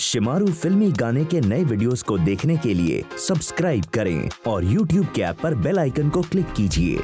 शिमारू फिल्मी गाने के नए वीडियोस को देखने के लिए सब्सक्राइब करें और YouTube के ऐप पर बेल आइकन को क्लिक कीजिए।